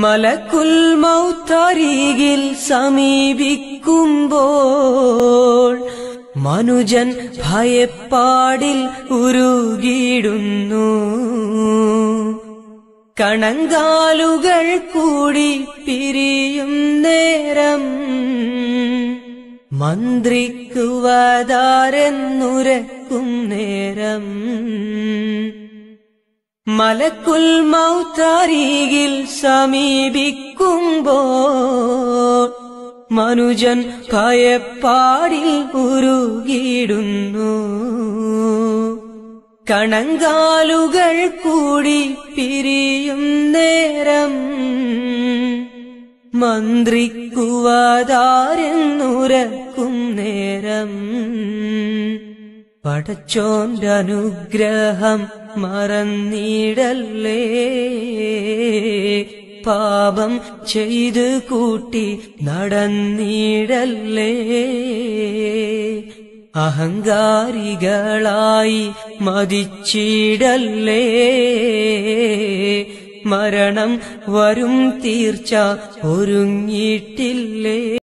മലക്കുൽ മൗത്തരികിൽ സമീപിക്കുമ്പോൾ മനുജൻ ഭയപ്പാടിൽ ഉരുകിടുന്നു കണങ്കാലുകൾ കൂടി പിരിയും നേരം മന്ത്രിക്കുവതാരെന്നുരക്കും നേരം മലക്കുൽ മൗത്തരികിൽ സമീപിക്കുമ്പോൾ മനുജൻ ഭയപ്പാടിൽ ഉരുകിടുന്നു കണങ്കാലുകൾ കൂടി പിരിയും നേരം മന്ത്രിക്കുവതാരെന്നുരക്കും നേരം പടച്ചോന്റെ അനുഗ്രഹം മറന്നിടല്ലേ? പാപം ചെയ്ത് കൂട്ടി നടന്നിടല്ലേ? അഹങ്കാരികളായി മതിച്ചിടല്ലേ? മരണം വരും തീർച്ച ഒരുങ്ങിയിട്ടില്ലേ?